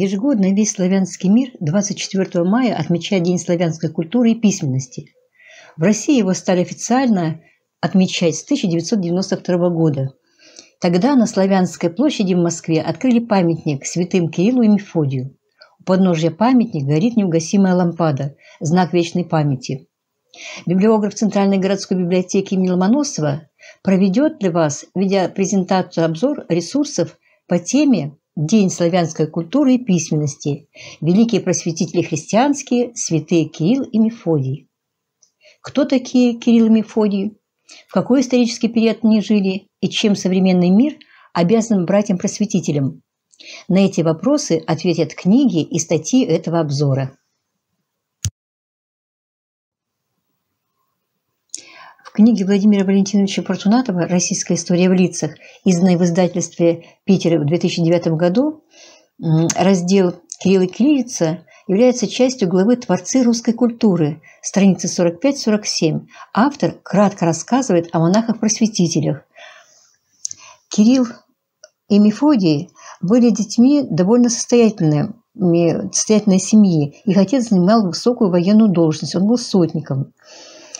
Ежегодно весь славянский мир 24 мая отмечает День славянской культуры и письменности. В России его стали официально отмечать с 1992 года. Тогда на Славянской площади в Москве открыли памятник святым Кириллу и Мефодию. У подножия памятника горит неугасимая лампада, знак вечной памяти. Библиограф Центральной городской библиотеки имени Ломоносова проведет для вас видеопрезентацию обзор ресурсов по теме День славянской культуры и письменности. Великие просветители христианские, святые Кирилл и Мефодий. Кто такие Кирилл и Мефодий? В какой исторический период они жили и чем современный мир обязан братьям-просветителям? На эти вопросы ответят книги и статьи этого обзора. Книге Владимира Валентиновича Фортунатова «Российская история в лицах», изданной в издательстве «Питер» в 2009 году, раздел «Кирилл и Кириллица» является частью главы «Творцы русской культуры», страницы 45-47. Автор кратко рассказывает о монахах-просветителях. Кирилл и Мефодий были детьми довольно состоятельными, состоятельной семьи. Их отец занимал высокую военную должность, он был сотником.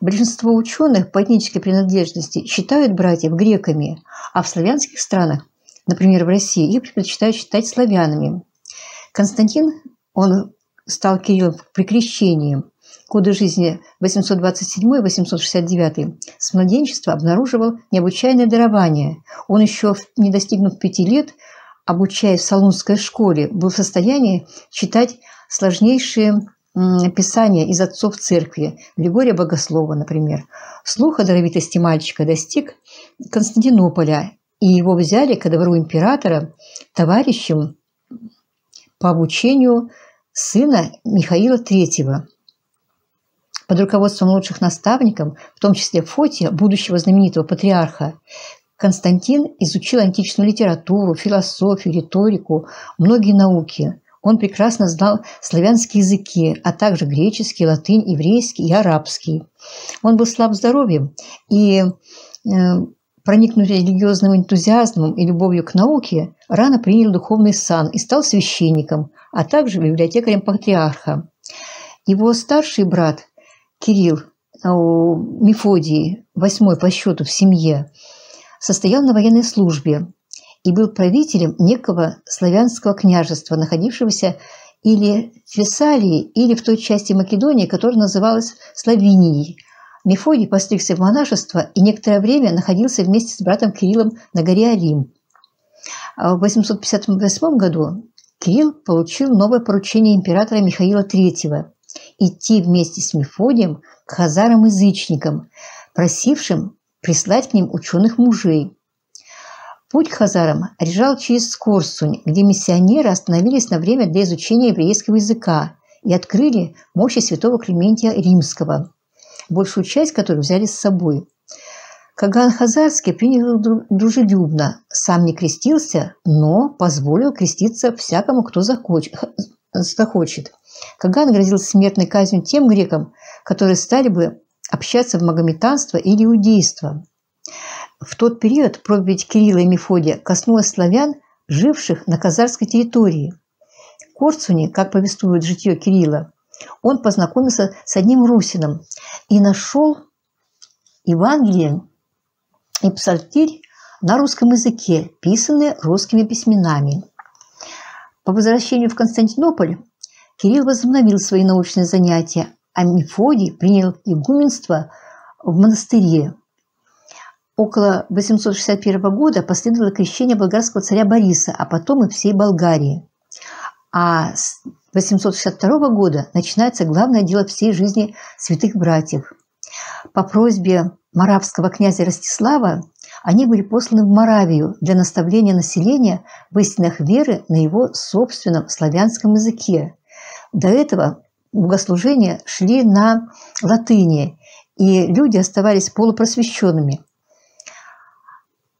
Большинство ученых по этнической принадлежности считают братьев греками, а в славянских странах, например, в России, их предпочитают считать славянами. Константин, он стал Кириллом при крещении. Годы жизни 827-869 с младенчества обнаруживал необычайное дарование. Он еще, не достигнув пяти лет, обучаясь в Салунской школе, был в состоянии читать сложнейшие писания из отцов церкви, Григория Богослова, например. Слух о даровитости мальчика достиг Константинополя, и его взяли ко двору императора товарищем по обучению сына Михаила III. Под руководством лучших наставников, в том числе Фотия, будущего знаменитого патриарха, Константин изучил античную литературу, философию, риторику, многие науки. Он прекрасно знал славянские языки, а также греческий, латынь, еврейский и арабский. Он был слаб здоровьем и э, проникнутый религиозным энтузиазмом и любовью к науке, рано принял духовный сан и стал священником, а также библиотекарем патриарха. Его старший брат Кирилл а, Мефодий, восьмой по счету в семье, состоял на военной службе и был правителем некого славянского княжества, находившегося или в Фессалии, или в той части Македонии, которая называлась Славинией. Мефодий постригся в монашество и некоторое время находился вместе с братом Кириллом на горе Алим. А в 858 году Кирилл получил новое поручение императора Михаила III – идти вместе с Мефодием к хазарам-язычникам, просившим прислать к ним ученых мужей. Путь к хазарам лежал через Корсунь, где миссионеры остановились на время для изучения еврейского языка и открыли мощи святого Клементия Римского, большую часть которой взяли с собой – Каган Хазарский принял дружелюбно, сам не крестился, но позволил креститься всякому, кто захочет. захочет. Каган грозил смертной казнью тем грекам, которые стали бы общаться в магометанство или иудейство. В тот период проповедь Кирилла и Мефодия коснулась славян, живших на казарской территории. В как повествует житье Кирилла, он познакомился с одним русином и нашел Евангелие и псалтирь на русском языке, писанные русскими письменами. По возвращению в Константинополь Кирилл возобновил свои научные занятия, а Мефодий принял игуменство в монастыре. Около 861 года последовало крещение болгарского царя Бориса, а потом и всей Болгарии. А с 862 года начинается главное дело всей жизни святых братьев. По просьбе маравского князя Ростислава они были посланы в Моравию для наставления населения в истинах веры на его собственном славянском языке. До этого богослужения шли на латыни, и люди оставались полупросвещенными.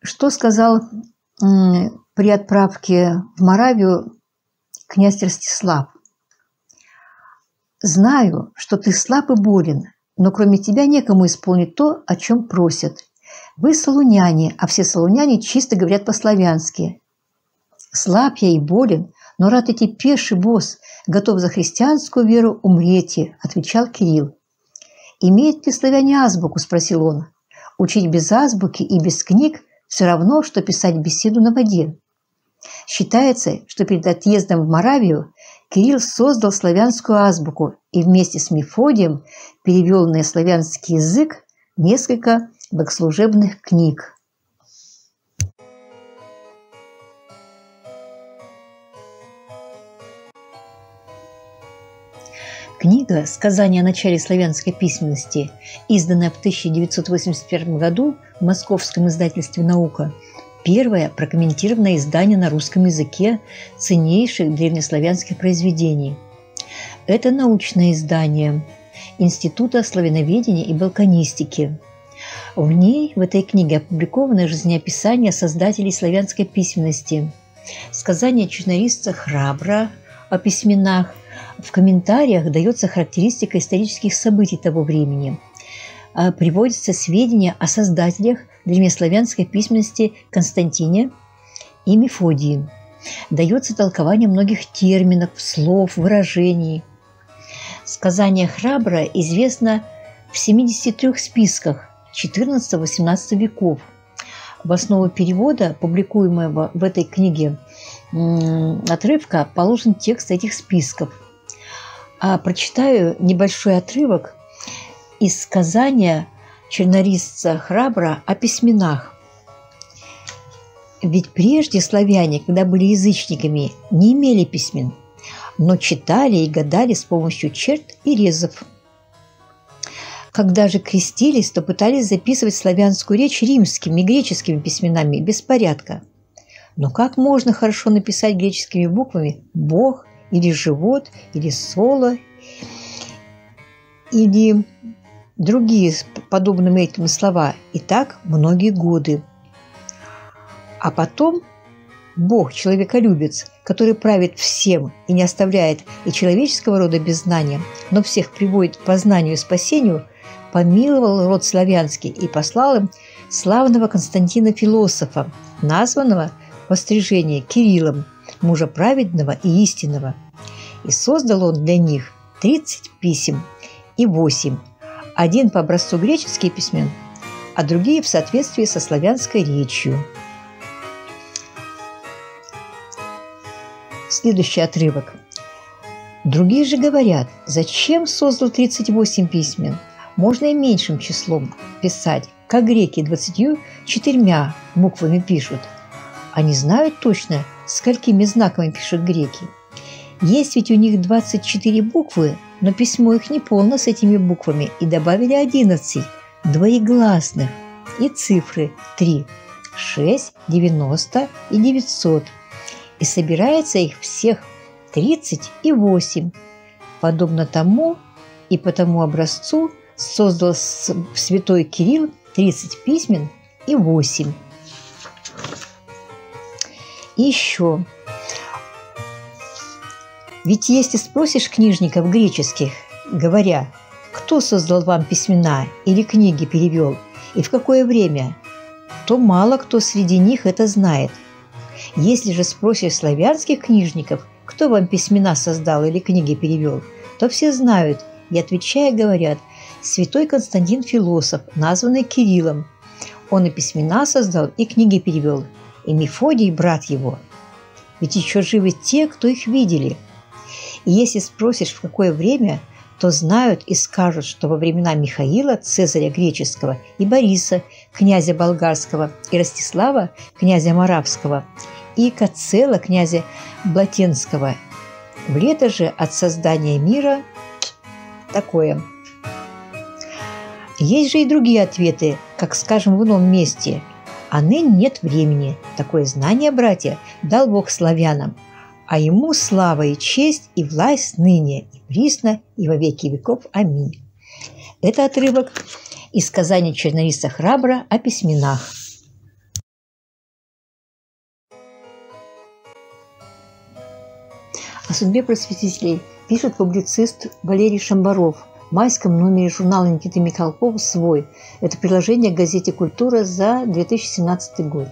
Что сказал при отправке в Моравию князь Ростислав? «Знаю, что ты слаб и болен, но кроме тебя некому исполнить то, о чем просят. Вы салуняне, а все салуняне чисто говорят по-славянски. Слаб я и болен, но рад идти пеший босс, готов за христианскую веру умреть, отвечал Кирилл. «Имеют ли славяне азбуку?» – спросил он. «Учить без азбуки и без книг все равно, что писать беседу на воде». Считается, что перед отъездом в Моравию Кирилл создал славянскую азбуку и вместе с Мефодием перевел на славянский язык несколько богослужебных книг. Книга «Сказание о начале славянской письменности», изданная в 1981 году в московском издательстве «Наука», первое прокомментированное издание на русском языке ценнейших древнеславянских произведений. Это научное издание Института славяноведения и балканистики. В ней, в этой книге, опубликовано жизнеописание создателей славянской письменности, сказания чуднаристца Храбра о письменах, в комментариях дается характеристика исторических событий того времени. А, приводятся сведения о создателях древнеславянской письменности Константине и Мефодии. Дается толкование многих терминов, слов, выражений. Сказание храбро известно в 73 списках XIV-XVIII веков. В основу перевода, публикуемого в этой книге отрывка, положен текст этих списков – а прочитаю небольшой отрывок из сказания чернорисца Храбра о письменах. Ведь прежде славяне, когда были язычниками, не имели письмен, но читали и гадали с помощью черт и резов. Когда же крестились, то пытались записывать славянскую речь римскими и греческими письменами без порядка. Но как можно хорошо написать греческими буквами «Бог», или живот, или соло, или другие подобные этим слова. И так многие годы. А потом Бог, человеколюбец, который правит всем и не оставляет и человеческого рода без знания, но всех приводит к познанию и спасению, помиловал род славянский и послал им славного Константина Философа, названного в пострижение Кириллом, мужа праведного и истинного. И создал он для них 30 писем и 8. Один по образцу греческий письмен, а другие в соответствии со славянской речью. Следующий отрывок. Другие же говорят, зачем создал 38 письмен? Можно и меньшим числом писать, как греки 24 буквами пишут. Они знают точно, сколькими знаками пишут греки. Есть ведь у них 24 буквы, но письмо их не полно с этими буквами и добавили 11 двоегласных и цифры 3, 6, 90 и 900. И собирается их всех 30 и 8. Подобно тому и по тому образцу создал святой Кирилл 30 письмен и 8. И еще. Ведь если спросишь книжников греческих, говоря, кто создал вам письмена или книги перевел, и в какое время, то мало кто среди них это знает. Если же спросишь славянских книжников, кто вам письмена создал или книги перевел, то все знают и, отвечая, говорят, святой Константин Философ, названный Кириллом. Он и письмена создал, и книги перевел – и Мефодий, брат его. Ведь еще живы те, кто их видели. И если спросишь, в какое время, то знают и скажут, что во времена Михаила, цезаря греческого, и Бориса, князя болгарского, и Ростислава, князя моравского, и Кацела, князя Блатенского. В лето же от создания мира такое. Есть же и другие ответы, как скажем в ином месте – а ныне нет времени. Такое знание, братья, дал Бог славянам, а ему слава и честь и власть ныне, и присно, и во веки веков. Аминь. Это отрывок из сказания чернориста Храбра о письменах. О судьбе просветителей пишет публицист Валерий Шамбаров – майском номере журнала Никиты Михалкова «Свой». Это приложение к газете «Культура» за 2017 год.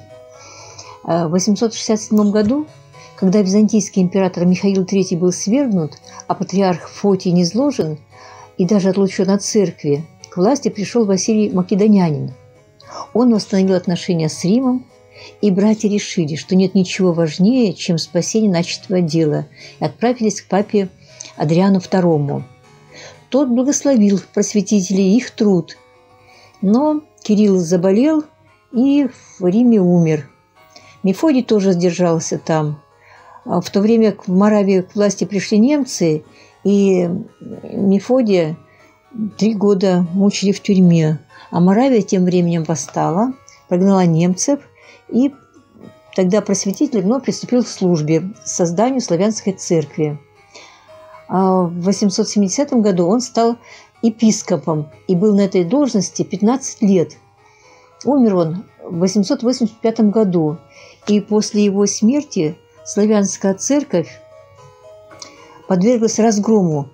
Э, в 867 году Когда византийский император Михаил III был свергнут, а патриарх Фотий низложен и даже отлучен от церкви, к власти пришел Василий Македонянин. Он восстановил отношения с Римом, и братья решили, что нет ничего важнее, чем спасение начатого дела, и отправились к папе Адриану II. Тот благословил просветителей их труд. Но Кирилл заболел и в Риме умер. Мефодий тоже сдержался там. А в то время в Моравии к власти пришли немцы, и Мефодия три года мучили в тюрьме. А Моравия тем временем восстала, прогнала немцев, и тогда просветитель вновь приступил к службе, созданию славянской церкви. А в 870 году он стал епископом и был на этой должности 15 лет. Умер он в 885 году, и после его смерти славянская церковь подверглась разгрому.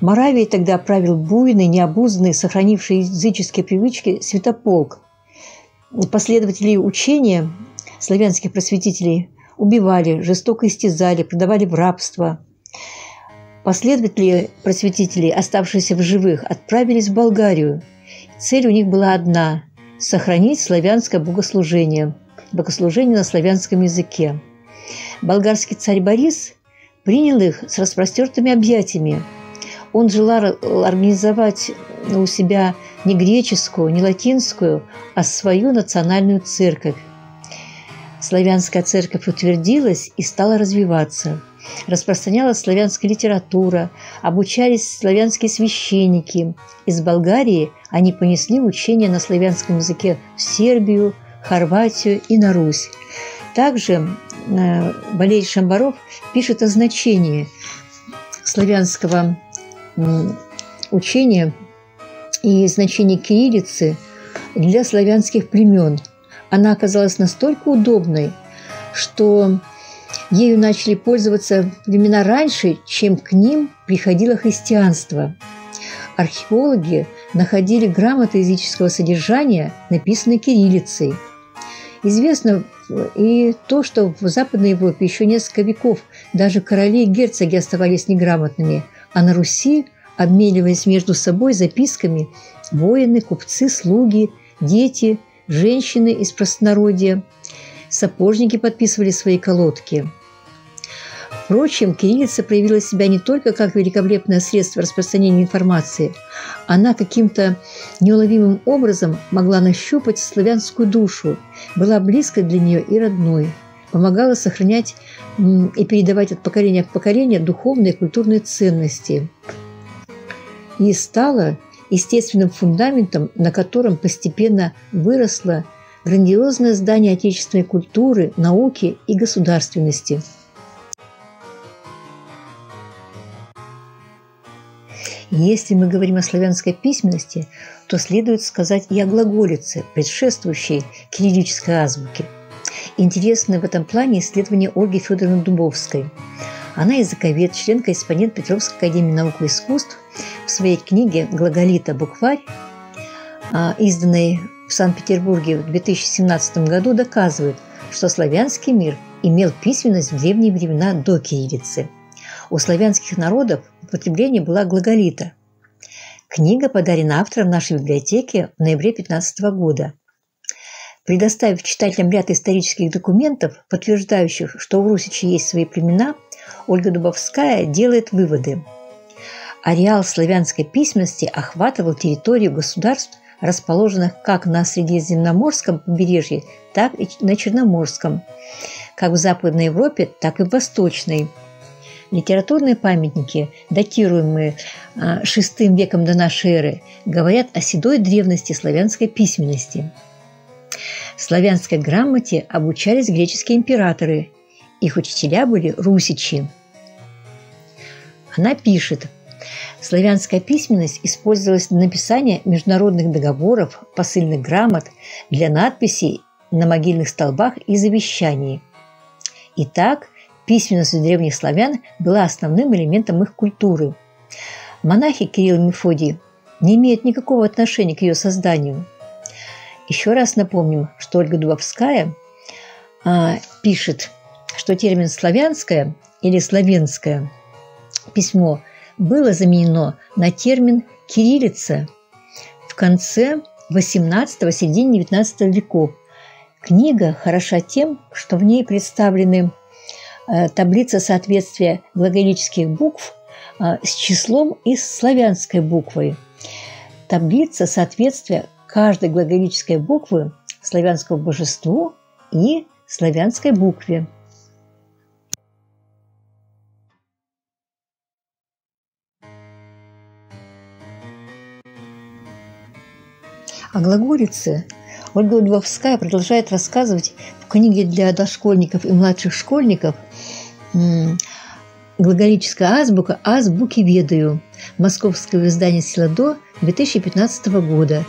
Моравией тогда правил буйный, необузданный, сохранивший языческие привычки святополк. Последователи учения славянских просветителей убивали, жестоко истязали, продавали в рабство – Последователи просветителей, оставшиеся в живых, отправились в Болгарию. Цель у них была одна – сохранить славянское богослужение, богослужение на славянском языке. Болгарский царь Борис принял их с распростертыми объятиями. Он желал организовать у себя не греческую, не латинскую, а свою национальную церковь. Славянская церковь утвердилась и стала развиваться – распространялась славянская литература, обучались славянские священники. Из Болгарии они понесли учение на славянском языке в Сербию, Хорватию и на Русь. Также э, Валерий Шамбаров пишет о значении славянского учения и значении кириллицы для славянских племен. Она оказалась настолько удобной, что Ею начали пользоваться времена раньше, чем к ним приходило христианство. Археологи находили грамоты языческого содержания, написанные кириллицей. Известно и то, что в Западной Европе еще несколько веков даже короли и герцоги оставались неграмотными, а на Руси, обмениваясь между собой записками, воины, купцы, слуги, дети, женщины из простонародья, сапожники подписывали свои колодки – Впрочем, кириллица проявила себя не только как великолепное средство распространения информации, она каким-то неуловимым образом могла нащупать славянскую душу, была близкой для нее и родной, помогала сохранять и передавать от поколения к поколению духовные и культурные ценности. И стала естественным фундаментом, на котором постепенно выросло грандиозное здание отечественной культуры, науки и государственности – Если мы говорим о славянской письменности, то следует сказать и о глаголице, предшествующей кириллической азбуке. Интересно в этом плане исследование Ольги Федоровны Дубовской. Она языковед, член-корреспондент Петровской академии наук и искусств. В своей книге «Глаголита. Букварь», а, изданной в Санкт-Петербурге в 2017 году, доказывает, что славянский мир имел письменность в древние времена до кириллицы. У славянских народов употребления была глаголита. Книга подарена автором нашей библиотеке в ноябре 2015 года. Предоставив читателям ряд исторических документов, подтверждающих, что у русичей есть свои племена, Ольга Дубовская делает выводы. Ареал славянской письменности охватывал территорию государств, расположенных как на Средиземноморском побережье, так и на Черноморском, как в Западной Европе, так и в Восточной – Литературные памятники, датируемые VI а, веком до нашей эры, говорят о седой древности славянской письменности. Славянской грамоте обучались греческие императоры. Их учителя были русичи. Она пишет, Славянская письменность использовалась для написания международных договоров, посыльных грамот, для надписей на могильных столбах и завещаний. Итак, Письменность древних славян была основным элементом их культуры. Монахи Кирилл и Мефодий не имеют никакого отношения к ее созданию. Еще раз напомним, что Ольга Дубовская а, пишет что термин «славянское» или «славянское» письмо было заменено на термин «кириллица» в конце XVIII – середине XIX веков. Книга хороша тем, что в ней представлены таблица соответствия глаголических букв э, с числом и с славянской буквой. Таблица соответствия каждой глаголической буквы славянскому божеству и славянской букве. О глаголице Ольга Удвовская продолжает рассказывать в книге для дошкольников и младших школьников «Глаголическая азбука. Азбуки ведаю». Московское издание «Селадо» 2015 года.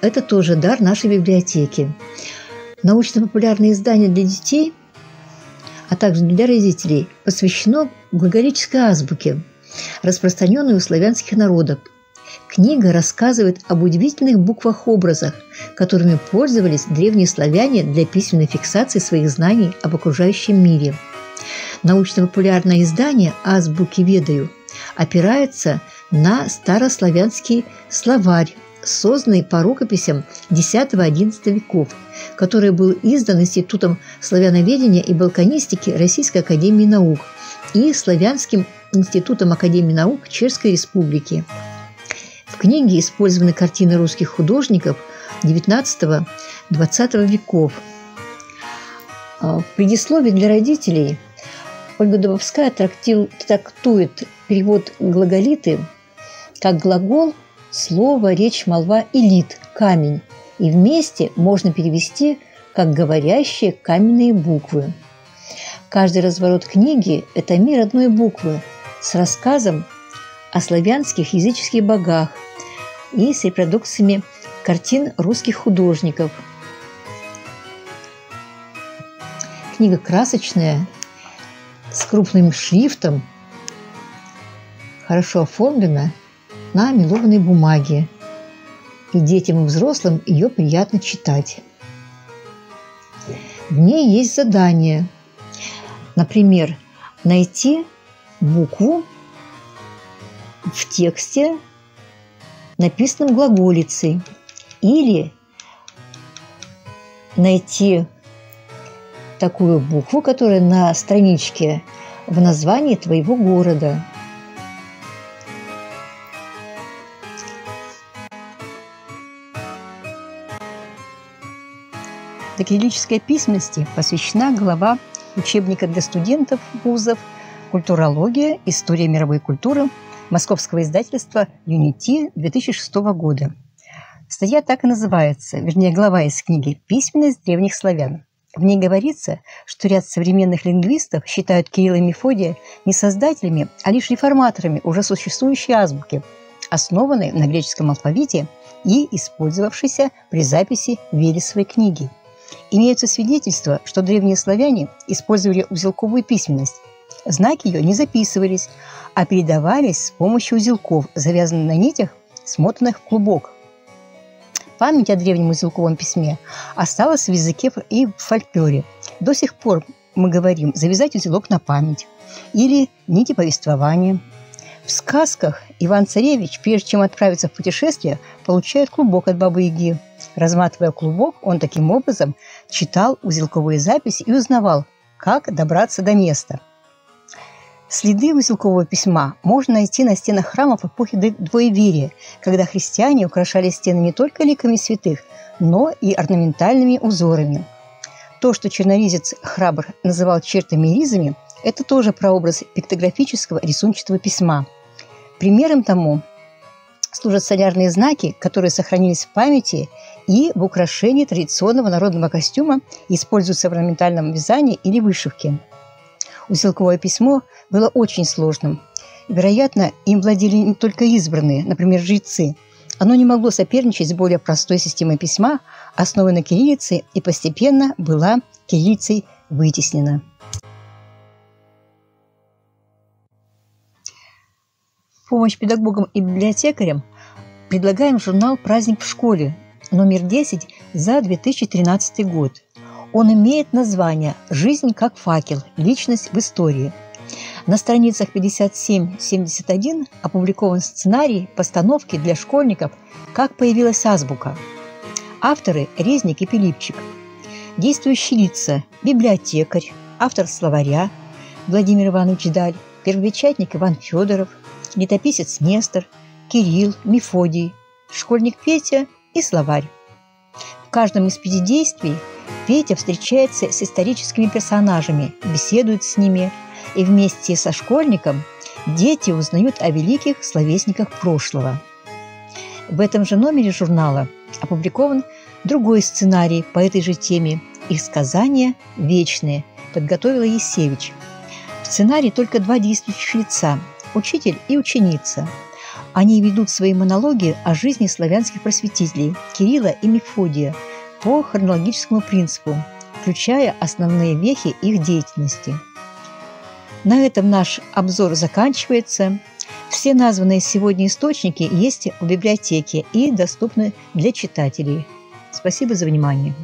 Это тоже дар нашей библиотеки. Научно-популярное издание для детей, а также для родителей, посвящено глаголической азбуке, распространенной у славянских народов – Книга рассказывает об удивительных буквах-образах, которыми пользовались древние славяне для письменной фиксации своих знаний об окружающем мире. Научно-популярное издание «Азбуки ведаю» опирается на старославянский словарь, созданный по рукописям X-XI веков, который был издан Институтом славяноведения и балканистики Российской Академии Наук и Славянским институтом Академии Наук Чешской Республики. В книге использованы картины русских художников XIX-XX веков. А, в предисловии для родителей Ольга Дубовская трактует перевод глаголиты как глагол, слово, речь, молва и лит – камень. И вместе можно перевести как говорящие каменные буквы. Каждый разворот книги – это мир одной буквы с рассказом о славянских языческих богах и с репродукциями картин русских художников. Книга красочная, с крупным шрифтом, хорошо оформлена на мелованной бумаге. И детям и взрослым ее приятно читать. В ней есть задание. Например, найти букву в тексте, написанном глаголицей, или найти такую букву, которая на страничке в названии твоего города. Докириллической письменности посвящена глава учебника для студентов вузов «Культурология. История мировой культуры» московского издательства «Юнити» 2006 года. Статья так и называется, вернее, глава из книги «Письменность древних славян». В ней говорится, что ряд современных лингвистов считают Кирилла и Мефодия не создателями, а лишь реформаторами уже существующей азбуки, основанной на греческом алфавите и использовавшейся при записи Велесовой книги. Имеются свидетельства, что древние славяне использовали узелковую письменность. Знаки ее не записывались, а передавались с помощью узелков, завязанных на нитях, смотанных в клубок. Память о древнем узелковом письме осталась в языке и в фольклоре. До сих пор мы говорим «завязать узелок на память» или «нити повествования». В сказках Иван-Царевич, прежде чем отправиться в путешествие, получает клубок от Бабы-Яги. Разматывая клубок, он таким образом читал узелковые записи и узнавал, как добраться до места – Следы узелкового письма можно найти на стенах храмов эпохи Двоеверия, когда христиане украшали стены не только ликами святых, но и орнаментальными узорами. То, что черноризец Храбр называл чертами и ризами, это тоже прообраз пиктографического рисунчатого письма. Примером тому служат солярные знаки, которые сохранились в памяти и в украшении традиционного народного костюма используются в орнаментальном вязании или вышивке. Узелковое письмо было очень сложным. Вероятно, им владели не только избранные, например, жрецы. Оно не могло соперничать с более простой системой письма, основанной на кириллице, и постепенно была кириллицей вытеснена. Помощь педагогам и библиотекарям предлагаем журнал «Праздник в школе» номер 10 за 2013 год. Он имеет название «Жизнь как факел. Личность в истории». На страницах 57-71 опубликован сценарий постановки для школьников «Как появилась азбука». Авторы – Резник и Пилипчик. Действующие лица – библиотекарь, автор словаря Владимир Иванович Даль, первопечатник Иван Федоров, летописец Нестор, Кирилл, Мефодий, школьник Петя и словарь. В каждом из пяти действий Петя встречается с историческими персонажами, беседует с ними, и вместе со школьником дети узнают о великих словесниках прошлого. В этом же номере журнала опубликован другой сценарий по этой же теме «Их сказания вечные», подготовила Есевич. В сценарии только два действующих лица – учитель и ученица. Они ведут свои монологи о жизни славянских просветителей Кирилла и Мефодия по хронологическому принципу, включая основные вехи их деятельности. На этом наш обзор заканчивается. Все названные сегодня источники есть в библиотеке и доступны для читателей. Спасибо за внимание.